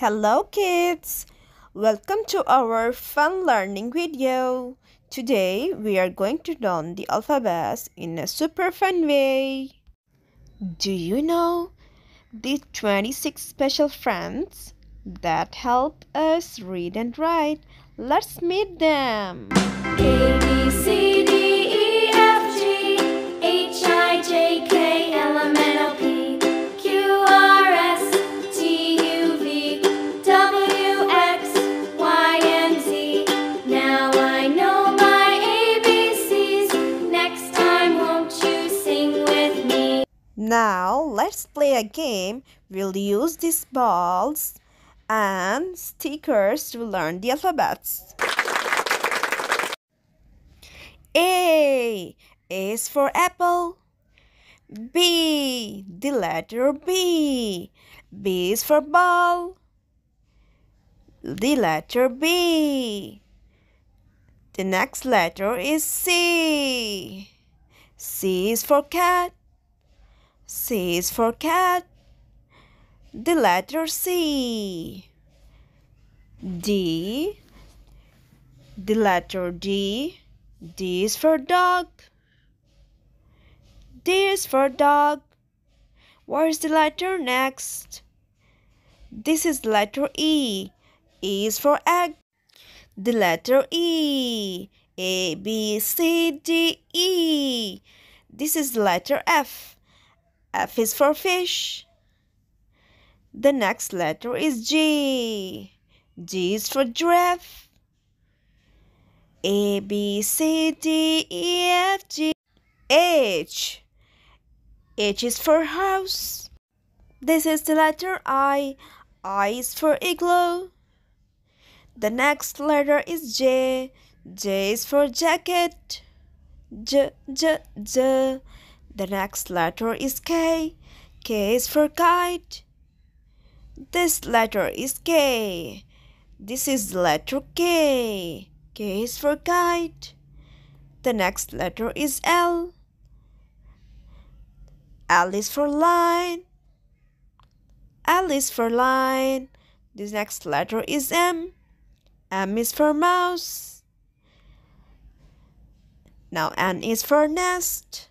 Hello kids! Welcome to our fun learning video. Today we are going to learn the alphabets in a super fun way. Do you know the 26 special friends that help us read and write? Let's meet them. A game. We'll use these balls and stickers to learn the alphabets. A. A is for apple. B. The letter B. B is for ball. The letter B. The next letter is C. C is for cat. C is for cat. The letter C. D. The letter D. D is for dog. D is for dog. Where's the letter next? This is the letter E. E is for egg. The letter E. A, B, C, D, E. This is the letter F. F is for fish. The next letter is G. G is for giraffe. A, B, C, D, E, F, G, H. H is for house. This is the letter I. I is for igloo. The next letter is J. J is for jacket. J, J, J. The next letter is K. K is for kite. This letter is K. This is letter K. K is for kite. The next letter is L. L is for line. L is for line. This next letter is M. M is for mouse. Now N is for nest.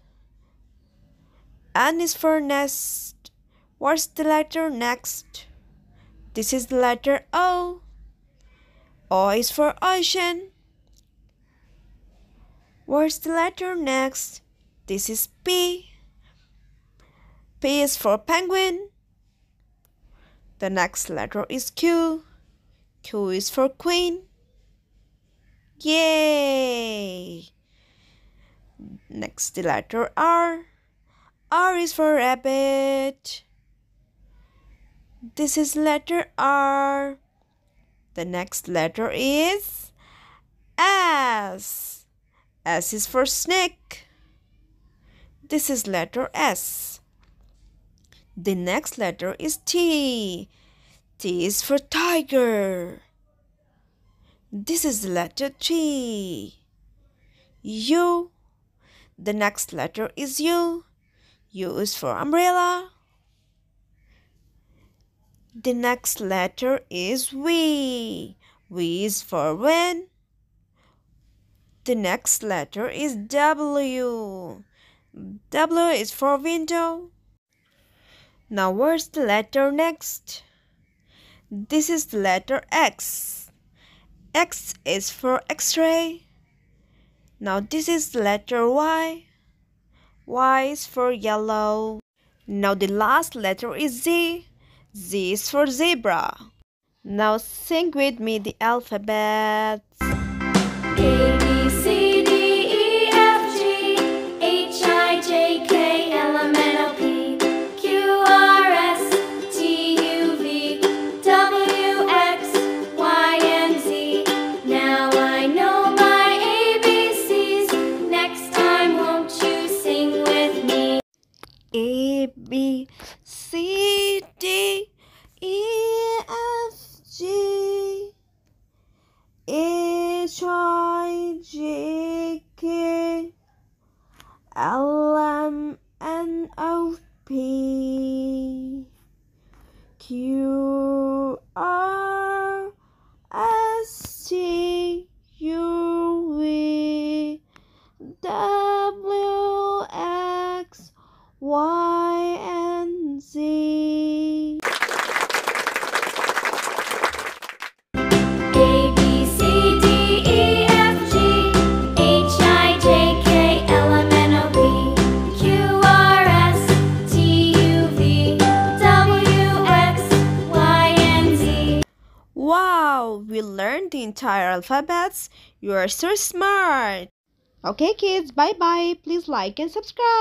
N is for nest. What's the letter next? This is the letter O. O is for ocean. Where's the letter next? This is P. P is for penguin. The next letter is Q. Q is for queen. Yay! Next, the letter R. R is for rabbit. This is letter R. The next letter is S. S is for snake. This is letter S. The next letter is T. T is for tiger. This is letter T. U. The next letter is U. U is for umbrella. The next letter is V. V is for when. The next letter is W. W is for window. Now where's the letter next? This is the letter X. X is for X-ray. Now this is the letter Y. Y is for yellow. Now the last letter is Z. Z is for zebra. Now sing with me the alphabet. আশায় জেগে LM NOP Q R S T U V W X Y we learned the entire alphabets. You are so smart. Okay, kids, bye bye. Please like and subscribe.